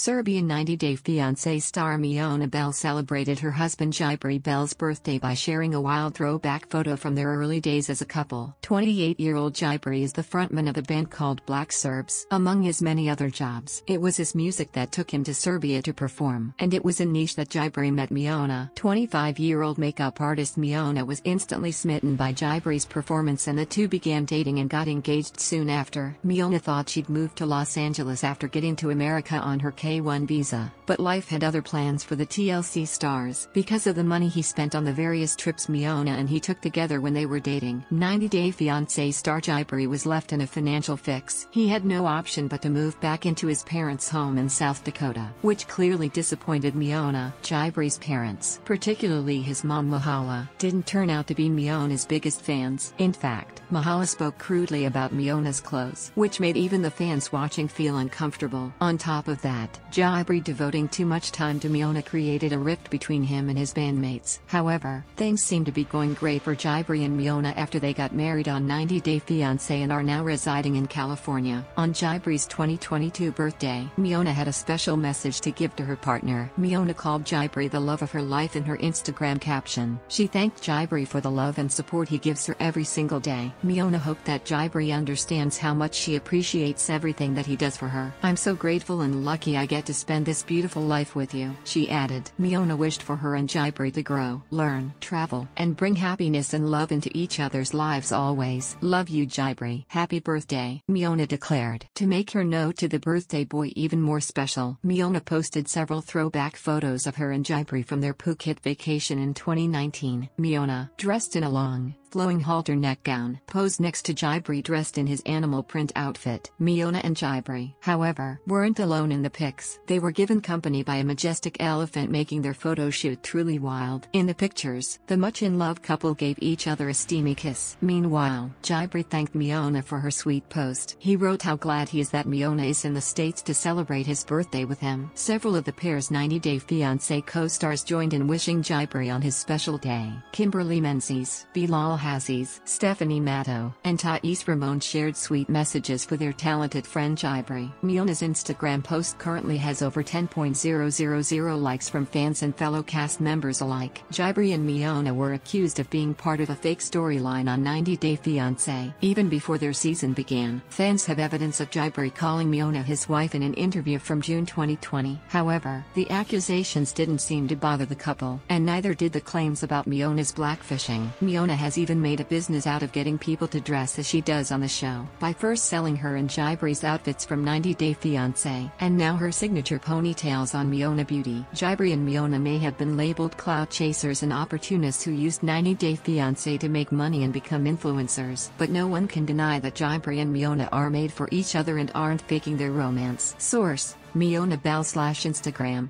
Serbian 90 Day Fiancé star Miona Bell celebrated her husband Jibri Bell's birthday by sharing a wild throwback photo from their early days as a couple. 28 year old Jibri is the frontman of a band called Black Serbs. Among his many other jobs, it was his music that took him to Serbia to perform, and it was in Niš that Jibri met Miona. 25 year old makeup artist Miona was instantly smitten by Jibri's performance, and the two began dating and got engaged soon after. Miona thought she'd move to Los Angeles after getting to America on her K1 visa, but life had other plans for the TLC stars. Because of the money he spent on the various trips Miona and he took together when they were dating, 90 Day Fiancé star Jibri was left in a financial fix. He had no option but to move back into his parents' home in South Dakota, which clearly disappointed Miona. Jibri's parents, particularly his mom Mahala, didn't turn out to be Miona's biggest fans. In fact, Mahala spoke crudely about Miona's clothes, which made even the fans watching feel uncomfortable. On top of that, Jibri devoting too much time to Miona created a rift between him and his bandmates. However, things seem to be going great for Jibri and Miona after they got married on 90 Day Fiancé and are now residing in California. On Jibri's 2022 birthday, Miona had a special message to give to her partner. Miona called Jibri the love of her life in her Instagram caption. She thanked Jibri for the love and support he gives her every single day. Miona hoped that Jibri understands how much she appreciates everything that he does for her. I'm so grateful and lucky I get to spend this beautiful life with you, she added. Miona wished for her and Jibri to grow, learn, travel, and bring happiness and love into each other's lives always. Love you Jibri. Happy birthday, Miona declared. To make her note to the birthday boy even more special, Miona posted several throwback photos of her and Jibri from their Phuket vacation in 2019. Miona, dressed in a long, flowing halter neck gown, posed next to Jibri dressed in his animal print outfit. Miona and Jibri, however, weren't alone in the pics. They were given company by a majestic elephant making their photo shoot truly wild. In the pictures, the much-in-love couple gave each other a steamy kiss. Meanwhile, Jibri thanked Miona for her sweet post. He wrote how glad he is that Miona is in the States to celebrate his birthday with him. Several of the pair's 90-day fiancé co-stars joined in wishing Jibri on his special day. Kimberly Menzies, Bilal Hazziez, Stephanie Matto, and Thais Ramone shared sweet messages for their talented friend Jibri. Miona's Instagram post currently has over 10.000 likes from fans and fellow cast members alike. Jibri and Miona were accused of being part of a fake storyline on 90 Day Fiancé. Even before their season began, fans have evidence of Jibri calling Miona his wife in an interview from June 2020. However, the accusations didn't seem to bother the couple, and neither did the claims about Miona's blackfishing. Miona has even made a business out of getting people to dress as she does on the show, by first selling her and Jibri's outfits from 90 Day Fiancé, and now her signature ponytails on Miona Beauty. Jibri and Miona may have been labeled clout chasers and opportunists who used 90 Day Fiancé to make money and become influencers, but no one can deny that Jibri and Miona are made for each other and aren't faking their romance. Source, Miona Bell slash Instagram.